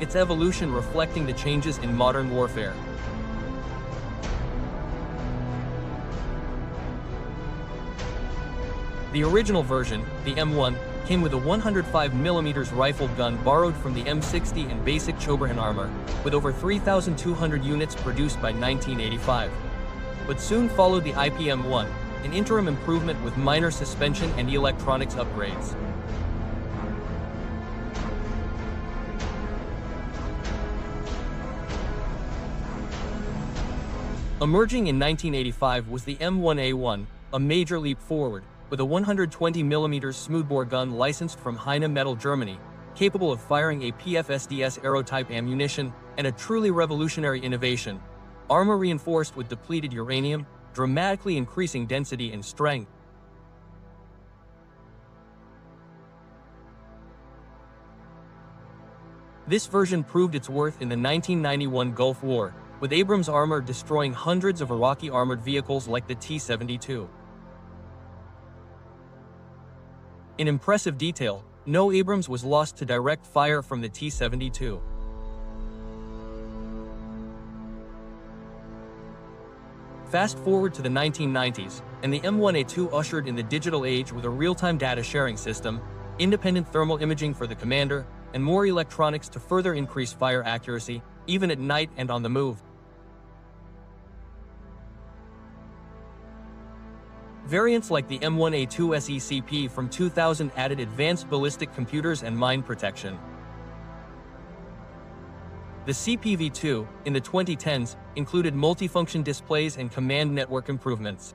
its evolution reflecting the changes in modern warfare. The original version, the M1, came with a 105mm rifle gun borrowed from the M60 and basic Chobham armor, with over 3,200 units produced by 1985. But soon followed the IPM-1, an interim improvement with minor suspension and electronics upgrades. Emerging in 1985 was the M1A1, a major leap forward, with a 120mm smoothbore gun licensed from Rheinmetall Germany, capable of firing a PFSDS aerotype ammunition, and a truly revolutionary innovation. Armor reinforced with depleted uranium, dramatically increasing density and strength. This version proved its worth in the 1991 Gulf War, with Abrams armor destroying hundreds of Iraqi armored vehicles like the T-72. In impressive detail, no Abrams was lost to direct fire from the T-72. Fast forward to the 1990s, and the M1A2 ushered in the digital age with a real-time data sharing system, independent thermal imaging for the commander, and more electronics to further increase fire accuracy, even at night and on the move. Variants like the M1A2 SECP from 2000 added advanced ballistic computers and mine protection. The CPV-2, in the 2010s, included multifunction displays and command network improvements.